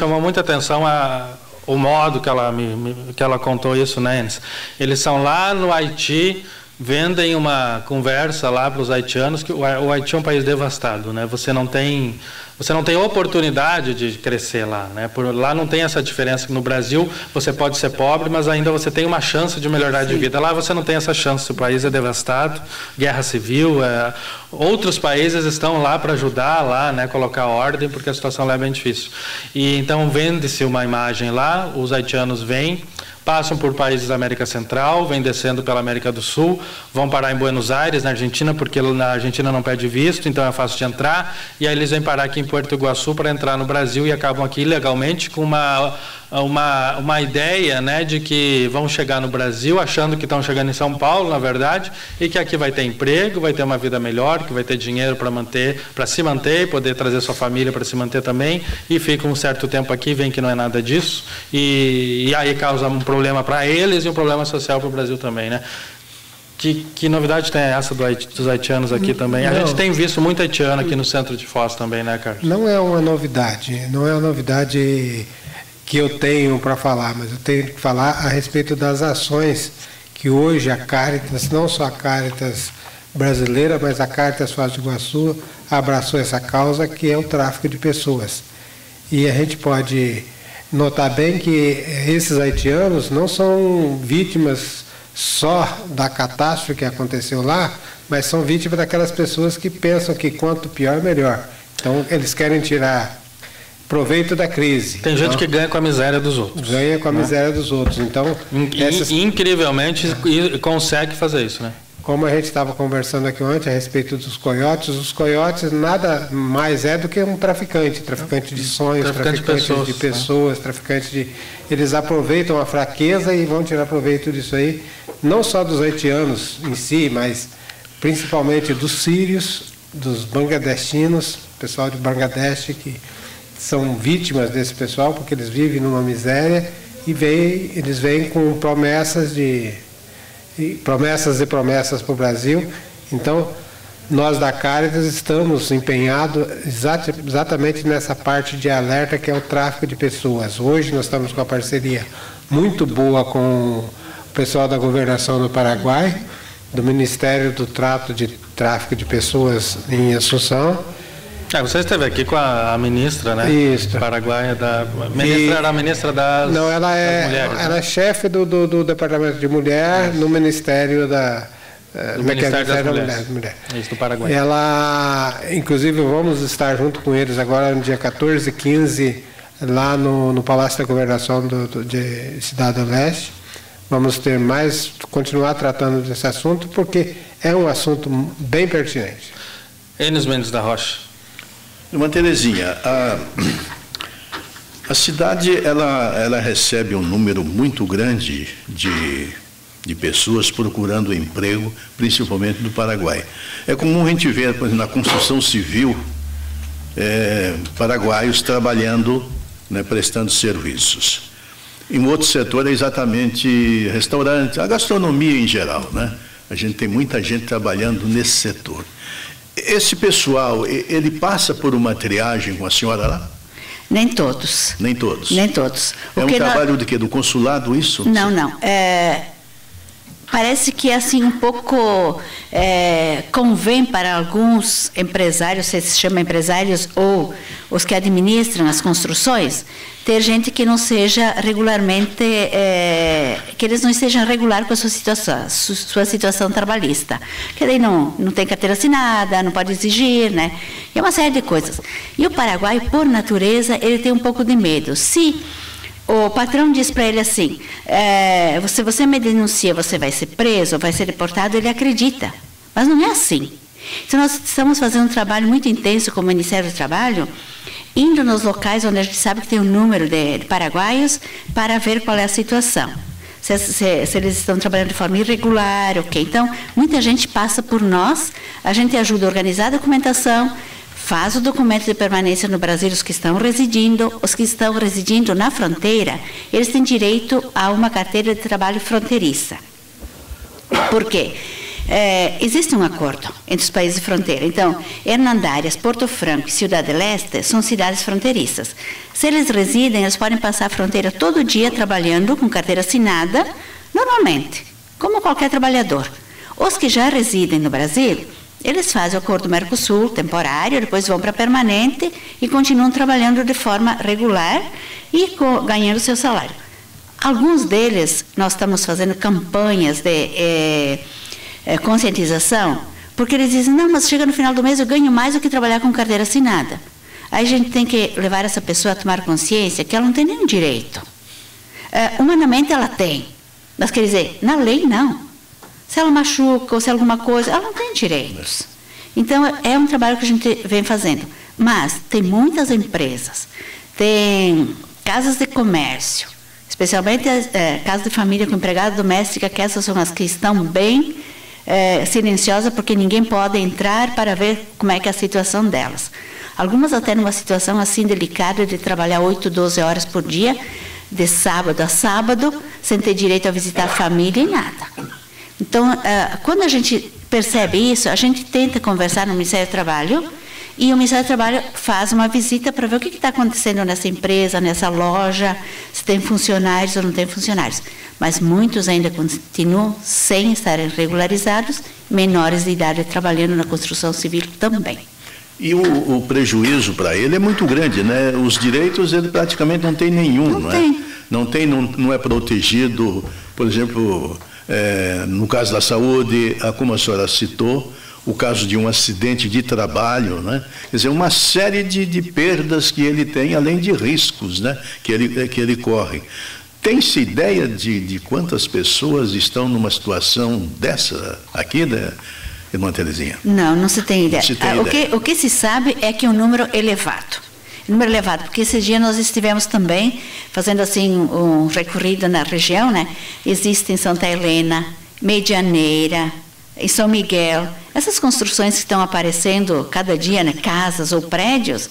chamou muita atenção a, o modo que ela, me, me, que ela contou isso, né, Enes? Eles são lá no Haiti, vendem uma conversa lá para os haitianos que o Haiti é um país devastado, né? Você não tem você não tem oportunidade de crescer lá, né? Por lá não tem essa diferença que no Brasil você pode ser pobre, mas ainda você tem uma chance de melhorar de vida. Lá você não tem essa chance. O país é devastado, guerra civil. É... Outros países estão lá para ajudar lá, né? Colocar ordem porque a situação lá é bem difícil. E então vende-se uma imagem lá. Os haitianos vêm passam por países da América Central, vêm descendo pela América do Sul, vão parar em Buenos Aires, na Argentina, porque na Argentina não pede visto, então é fácil de entrar, e aí eles vêm parar aqui em Porto Iguaçu para entrar no Brasil e acabam aqui ilegalmente com uma uma, uma ideia né, de que vão chegar no Brasil achando que estão chegando em São Paulo, na verdade, e que aqui vai ter emprego, vai ter uma vida melhor, que vai ter dinheiro para manter, para se manter, poder trazer sua família para se manter também, e fica um certo tempo aqui, vem que não é nada disso, e, e aí causa um problema para eles e um problema social para o Brasil também, né? Que, que, novidade tem essa dos haitianos aqui também? A gente tem visto muito haitiano aqui no centro de Foz também, né, Carlos? Não é uma novidade, não é uma novidade que eu tenho para falar, mas eu tenho que falar a respeito das ações que hoje a Caritas, não só a Caritas brasileira, mas a Caritas Foz do Iguaçu abraçou essa causa, que é o tráfico de pessoas. E a gente pode notar bem que esses haitianos não são vítimas só da catástrofe que aconteceu lá, mas são vítimas daquelas pessoas que pensam que quanto pior, melhor. Então, eles querem tirar proveito da crise. Tem gente então, que ganha com a miséria dos outros. Ganha com a né? miséria dos outros. Então, essas... incrivelmente consegue fazer isso, né? Como a gente estava conversando aqui ontem a respeito dos coiotes, os coiotes nada mais é do que um traficante, traficante de sonhos, traficante, traficante de pessoas, de pessoas né? traficante de. Eles aproveitam a fraqueza e vão tirar proveito disso aí, não só dos haitianos em si, mas principalmente dos sírios, dos bangladestinos, pessoal de Bangladesh que são vítimas desse pessoal porque eles vivem numa miséria e vem, eles vêm com promessas de promessas e promessas para o Brasil. Então, nós da Caritas estamos empenhados exatamente nessa parte de alerta que é o tráfico de pessoas. Hoje nós estamos com a parceria muito boa com o pessoal da governação do Paraguai, do Ministério do Trato de Tráfico de Pessoas em Assunção é, você esteve aqui com a, a ministra, né? Isso. Paraguaia da. Ministra e, era a ministra das. Não, ela é, mulheres, ela né? é chefe do, do, do, Departamento de Mulher no Ministério da. Eh, do Ministério das, Mulheres. Mulher. Isso, do Paraguai. Ela, inclusive, vamos estar junto com eles agora no dia 14 e 15, lá no, no Palácio da Governação do, do, de Cidade do Leste. Vamos ter mais, continuar tratando desse assunto, porque é um assunto bem pertinente. Enes Mendes da Rocha. Irmã Terezinha, a, a cidade ela, ela recebe um número muito grande de, de pessoas procurando emprego, principalmente do Paraguai. É comum a gente ver, por exemplo, na construção civil, é, paraguaios trabalhando, né, prestando serviços. Em outro setor é exatamente restaurante, a gastronomia em geral, né? A gente tem muita gente trabalhando nesse setor. Esse pessoal, ele passa por uma triagem com a senhora lá? Nem todos. Nem todos. Nem todos. O é um trabalho de quê? Do consulado isso? Não, não. É, parece que assim um pouco é, convém para alguns empresários, se chama empresários ou os que administram as construções, ter gente que não seja regularmente, é, que eles não estejam regular com a sua situação, sua situação trabalhista. Que daí não, não tem carteira assinada, não pode exigir, né? E é uma série de coisas. E o Paraguai, por natureza, ele tem um pouco de medo. Se o patrão diz para ele assim: é, se você me denuncia, você vai ser preso, vai ser deportado, ele acredita. Mas não é assim. Então, nós estamos fazendo um trabalho muito intenso com o Ministério do Trabalho, indo nos locais onde a gente sabe que tem um número de, de paraguaios para ver qual é a situação. Se, se, se, eles estão trabalhando de forma irregular, ok. Então, muita gente passa por nós, a gente ajuda a organizar a documentação, faz o documento de permanência no Brasil, os que estão residindo, os que estão residindo na fronteira, eles têm direito a uma carteira de trabalho fronteiriça. Por quê? é, existe um acordo entre os países de fronteira. Então, Hernandárias, Porto Franco e Cidade Leste são cidades fronteiriças. Se eles residem, eles podem passar a fronteira todo dia trabalhando com carteira assinada, normalmente, como qualquer trabalhador. Os que já residem no Brasil, eles fazem o acordo Mercosul temporário, depois vão para permanente e continuam trabalhando de forma regular e ganhando seu salário. Alguns deles, nós estamos fazendo campanhas de eh, eh, conscientização, porque eles dizem, não, mas chega no final do mês eu ganho mais do que trabalhar com carteira assinada. Aí a gente tem que levar essa pessoa a tomar consciência que ela não tem nenhum direito. Eh, humanamente ela tem, mas quer dizer, na lei não. Se ela machuca ou se alguma coisa, ela não tem direitos. Então, é um trabalho que a gente vem fazendo. Mas tem muitas empresas, tem casas de comércio, especialmente é, casas de família com empregada doméstica, que essas são as que estão bem é, silenciosas, porque ninguém pode entrar para ver como é que é a situação delas. Algumas até numa situação assim delicada de trabalhar 8, 12 horas por dia, de sábado a sábado, sem ter direito a visitar a família e nada. Então, eh, quando a gente percebe isso, a gente tenta conversar no Ministério do Trabalho e o Ministério do Trabalho faz uma visita para ver o que está acontecendo nessa empresa, nessa loja, se tem funcionários ou não tem funcionários. Mas muitos ainda continuam sem estarem regularizados, menores de idade trabalhando na construção civil também. E o, o prejuízo para ele é muito grande, né? Os direitos ele praticamente não tem nenhum, não, não tem. É? Não tem, não, não é protegido, por exemplo, é, no caso da saúde, como a senhora citou, o caso de um acidente de trabalho, né? quer dizer, uma série de, de perdas que ele tem, além de riscos né? que, ele, que ele corre. Tem-se ideia de, de quantas pessoas estão numa situação dessa aqui, né, irmã Terezinha? Não, não se tem ideia. Se tem ah, ideia. O, que, o que se sabe é que é um número elevado número elevado, porque esse dia nós estivemos também fazendo assim um recorrido na região, né? Existe em Santa Helena, Medianeira, em São Miguel, essas construções que estão aparecendo cada dia, né? Casas ou prédios,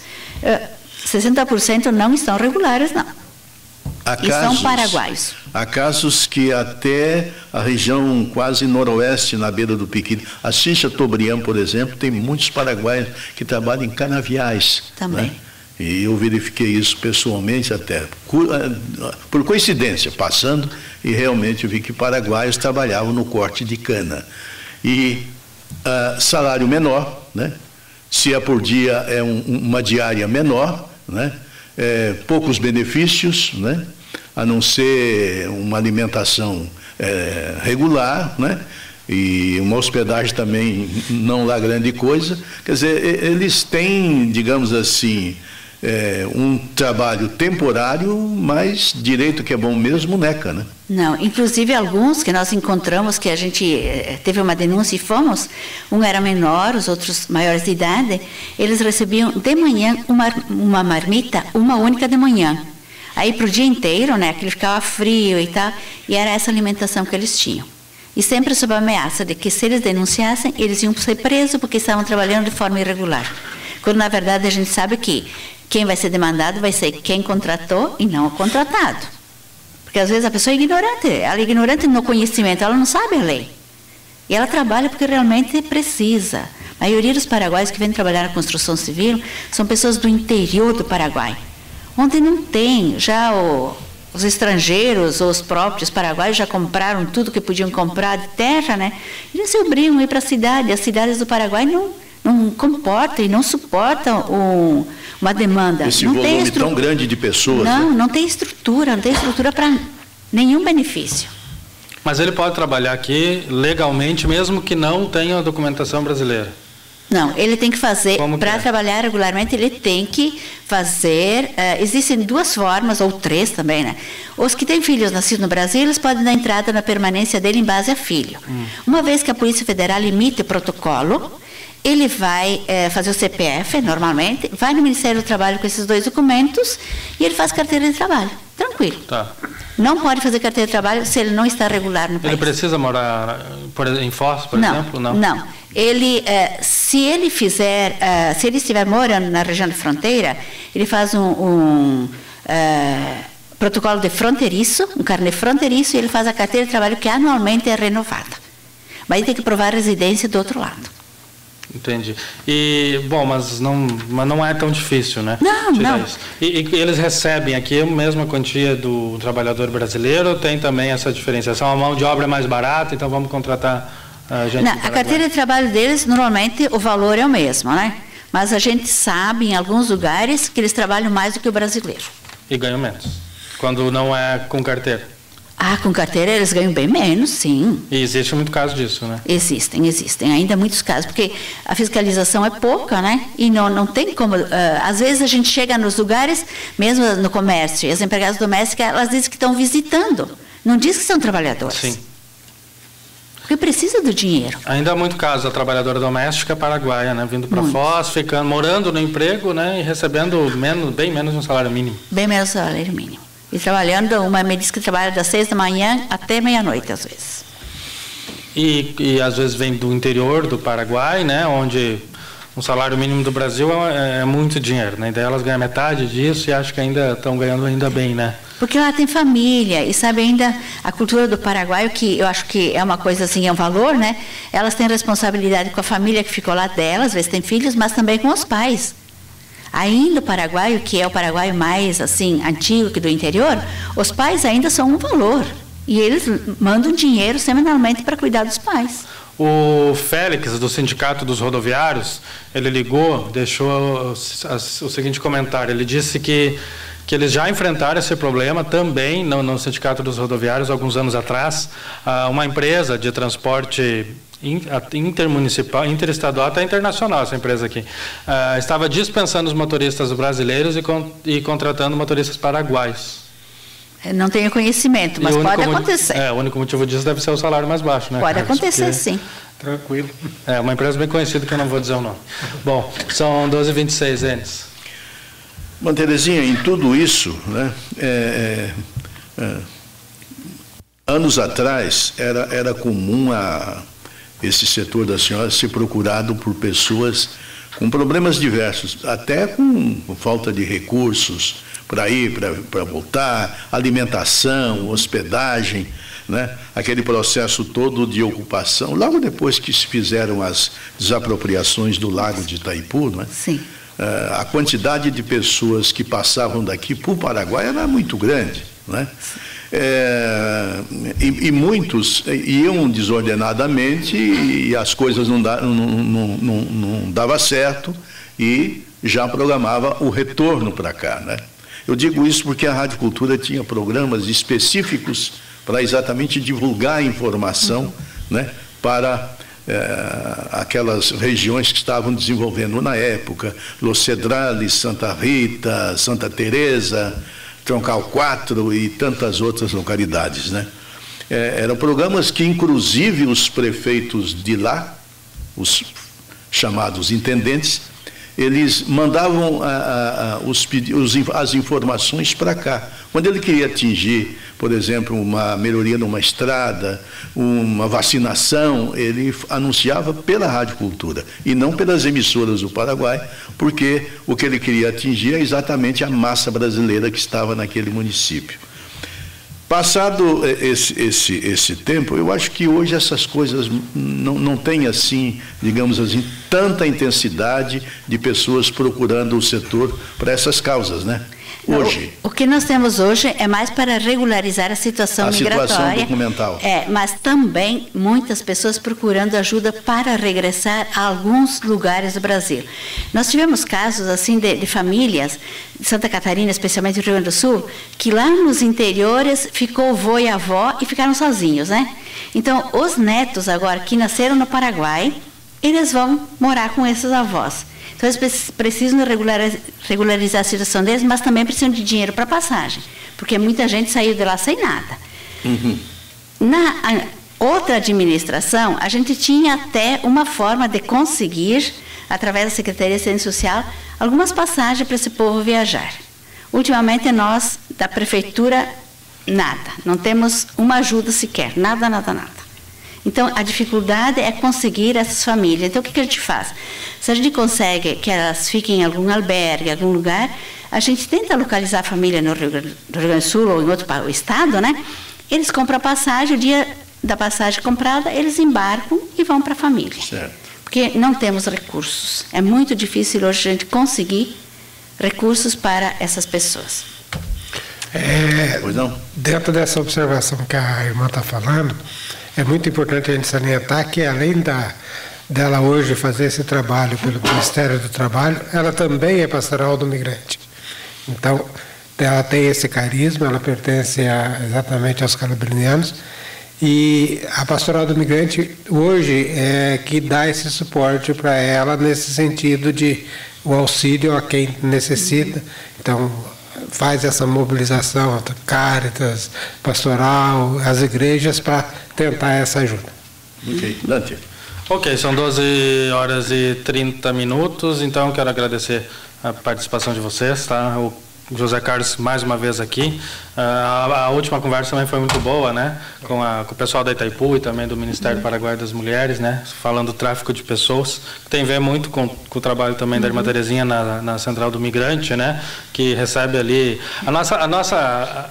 60% eh, não estão regulares, não. Há e casos, são paraguaios. Há casos que até a região quase noroeste, na beira do Piquiri, a Xixa Tobrião, por exemplo, tem muitos paraguaios que trabalham em canaviais. Também. Né? E eu verifiquei isso pessoalmente até, ah, por coincidência, passando, e realmente vi que paraguaios trabalhavam no corte de cana. E uh, salário menor, né? se é por dia, é um, uma diária menor, né? É, poucos benefícios, né? a não ser uma alimentação é, regular, né? e uma hospedagem também não lá grande coisa. Quer dizer, eles têm, digamos assim, é, um trabalho temporário, mas direito que é bom mesmo, NECA, né? Não, inclusive alguns que nós encontramos, que a gente é, teve uma denúncia e fomos, um era menor, os outros maiores de idade, eles recebiam de manhã uma, uma marmita, uma única de manhã. Aí para o dia inteiro, né, que ele ficava frio e tal, e era essa alimentação que eles tinham. E sempre sob a ameaça de que se eles denunciassem, eles iam ser presos porque estavam trabalhando de forma irregular. Quando na verdade a gente sabe que quem vai ser demandado vai ser quem contratou e não o contratado. Porque às vezes a pessoa é ignorante, ela é ignorante no conhecimento, ela não sabe a lei. E ela trabalha porque realmente precisa. A maioria dos paraguaios que vêm trabalhar na construção civil são pessoas do interior do Paraguai, onde não tem, já o, os estrangeiros ou os próprios paraguaios já compraram tudo que podiam comprar de terra, né? Eles se obrigam a ir para a cidade. As cidades do Paraguai não, não comportam e não suportam o uma demanda. Esse não volume estru... tão grande de pessoas. Não, né? não tem estrutura, não tem estrutura para nenhum benefício. Mas ele pode trabalhar aqui legalmente, mesmo que não tenha a documentação brasileira. Não, ele tem que fazer, para é? trabalhar regularmente, ele tem que fazer. Uh, existem duas formas, ou três também, né? Os que têm filhos nascidos no Brasil, eles podem dar entrada na permanência dele em base a filho. Hum. Uma vez que a Polícia Federal emite o protocolo, ele vai é, fazer o CPF, normalmente, vai no Ministério do Trabalho com esses dois documentos e ele faz carteira de trabalho. Tranquilo. Tá. Não pode fazer carteira de trabalho se ele não está regular no país. Ele precisa morar por, em Foz, por não, exemplo? Não. Não. Ele, é, se ele fizer, é, se ele estiver morando na região de fronteira, ele faz um, um protocolo de fronteiriço, um carnê fronteiriço, e ele faz a carteira de trabalho que anualmente é renovada. Mas tem que provar a residência do outro lado. Entendi. E, bom, mas não, mas não é tão difícil, né? Não, não. E, e, eles recebem aqui a mesma quantia do trabalhador brasileiro ou tem também essa diferenciação? A mão de obra é mais barata, então vamos contratar a gente não, A carteira de trabalho deles, normalmente, o valor é o mesmo, né? Mas a gente sabe, em alguns lugares, que eles trabalham mais do que o brasileiro. E ganham menos, quando não é com carteira. Ah, com carteira eles ganham bem menos, sim. E existe muito caso disso, né? Existem, existem. Ainda muitos casos, porque a fiscalização é pouca, né? E não, não tem como. Uh, às vezes a gente chega nos lugares, mesmo no comércio, e as empregadas domésticas, elas dizem que estão visitando. Não diz que são trabalhadores. Sim. Porque precisa do dinheiro. Ainda há muito caso da trabalhadora doméstica paraguaia, né? Vindo para Foz, ficando, morando no emprego, né? E recebendo menos, bem menos um salário mínimo. Bem menos salário mínimo. E trabalhando, uma me diz que trabalha das seis da manhã até meia-noite, às vezes. E, e às vezes vem do interior do Paraguai, né, onde o salário mínimo do Brasil é, é, muito dinheiro, né? Daí elas ganham metade disso e acho que ainda estão ganhando ainda bem, né? Porque lá tem família e sabe ainda a cultura do Paraguai, que eu acho que é uma coisa assim, é um valor, né? Elas têm responsabilidade com a família que ficou lá delas, às vezes tem filhos, mas também com os pais. Ainda o paraguaio, que é o paraguaio mais assim antigo que do interior, os pais ainda são um valor. E eles mandam dinheiro semanalmente para cuidar dos pais. O Félix, do Sindicato dos Rodoviários, ele ligou, deixou o seguinte comentário. Ele disse que, que eles já enfrentaram esse problema também no, no Sindicato dos Rodoviários, alguns anos atrás. Ah, uma empresa de transporte intermunicipal, interestadual até internacional essa empresa aqui, uh, estava dispensando os motoristas brasileiros e, con e contratando motoristas paraguaios. Não tenho conhecimento, mas pode acontecer. É, o único motivo disso deve ser o salário mais baixo, né? Pode Carlos? acontecer, Porque... sim. Tranquilo. É, uma empresa bem conhecida que eu não vou dizer o nome. Bom, são 12h26, Enes. Bom, Terezinha, em tudo isso, né, é, é, é, anos atrás era, era comum a esse setor da senhora ser procurado por pessoas com problemas diversos, até com, falta de recursos para ir, para voltar, alimentação, hospedagem, né? aquele processo todo de ocupação. Logo depois que se fizeram as desapropriações do lago de Itaipu, né? Sim. Uh, a quantidade de pessoas que passavam daqui para o Paraguai era muito grande. Né? É, e, e, muitos iam desordenadamente e as coisas não, da, não, não, não, não dava certo e já programava o retorno para cá. Né? Eu digo isso porque a Rádio Cultura tinha programas específicos para exatamente divulgar a informação né, para é, aquelas regiões que estavam desenvolvendo na época, Los Cedrales, Santa Rita, Santa Teresa, Troncal 4 e tantas outras localidades. Né? É, eram programas que, inclusive, os prefeitos de lá, os chamados intendentes, eles mandavam a, a, a, os, os, as informações para cá. Quando ele queria atingir, por exemplo, uma melhoria numa estrada, uma vacinação, ele anunciava pela Rádio Cultura e não pelas emissoras do Paraguai, porque o que ele queria atingir é exatamente a massa brasileira que estava naquele município. Passado esse, esse, esse tempo, eu acho que hoje essas coisas não, não têm assim, digamos assim, tanta intensidade de pessoas procurando o setor para essas causas, né? Hoje? O, o, que nós temos hoje é mais para regularizar a situação a migratória. situação documental. É, mas também muitas pessoas procurando ajuda para regressar a alguns lugares do Brasil. Nós tivemos casos assim de, de famílias de Santa Catarina, especialmente no Rio Grande do Sul, que lá nos interiores ficou o vô e a avó e ficaram sozinhos, né? Então, os netos agora que nasceram no Paraguai, eles vão morar com esses avós. Então, eles precisam regularizar a situação deles, mas também precisam de dinheiro para passagem, porque muita gente saiu de lá sem nada. Uhum. Na outra administração, a gente tinha até uma forma de conseguir, através da Secretaria de Ciência Social, algumas passagens para esse povo viajar. Ultimamente, nós, da Prefeitura, nada. Não temos uma ajuda sequer. Nada, nada, nada. Então, a dificuldade é conseguir essas famílias. Então, o que, que a gente faz? Se a gente consegue que elas fiquem em algum albergue, em algum lugar, a gente tenta localizar a família no Rio Grande do Sul ou em outro estado, né? Eles compram a passagem, o dia da passagem comprada, eles embarcam e vão para a família. Certo. Porque não temos recursos. É muito difícil hoje a gente conseguir recursos para essas pessoas. É, dentro dessa observação que a irmã está falando, é muito importante a gente salientar que além da, dela hoje fazer esse trabalho pelo Ministério do Trabalho, ela também é pastoral do migrante. Então, ela tem esse carisma, ela pertence a, exatamente aos calabrinianos, e a pastoral do migrante hoje é que dá esse suporte para ela nesse sentido de o auxílio a quem necessita. Então, faz essa mobilização, Caritas, pastoral, as igrejas, para tentar essa ajuda. Ok. Dante. Ok, são 12 horas e 30 minutos, então quero agradecer a participação de vocês, tá? O José Carlos mais uma vez aqui. Uh, a, a, última conversa também foi muito boa, né? Com, a, com o pessoal da Itaipu e também do Ministério Paraguai das Mulheres, né? Falando do tráfico de pessoas, que tem a ver muito com, com o trabalho também da Irmã Terezinha na, na Central do Migrante, né? Que recebe ali... A nossa... A nossa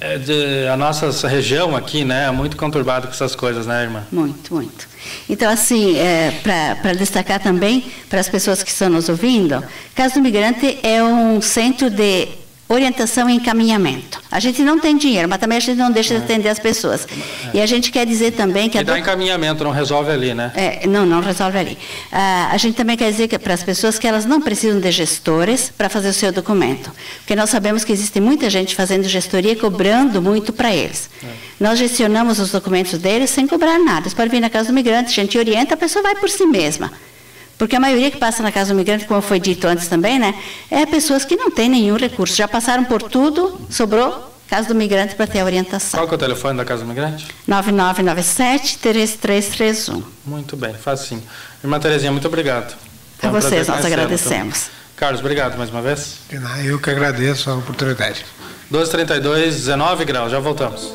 é de, a nossa região aqui, né, é muito conturbada com essas coisas, né, irmã? Muito, muito. Então, assim, é, para destacar também para as pessoas que estão nos ouvindo, Casa do Migrante é um centro de orientação e encaminhamento. A gente não tem dinheiro, mas também a gente não deixa de atender as pessoas. E a gente quer dizer também que... E dá encaminhamento, não resolve ali, né? É, não, não resolve ali. Ah, a gente também quer dizer que, para as pessoas que elas não precisam de gestores para fazer o seu documento. Porque nós sabemos que existe muita gente fazendo gestoria e cobrando muito para eles. É. Nós gestionamos os documentos deles sem cobrar nada. Eles podem vir na casa do migrante, a gente orienta, a pessoa vai por si mesma. Porque a maioria que passa na casa do migrante, como foi dito antes também, né, é pessoas que não têm nenhum recurso. Já passaram por tudo, sobrou Casa do Migrante para ter a orientação. Qual é o telefone da Casa do Migrante? 9997-3331. Muito bem, faz sim. Irmã Terezinha, muito obrigado. A vocês, nós agradecemos. Carlos, obrigado mais uma vez. Eu que agradeço a oportunidade. 12h32, 19 graus, já voltamos.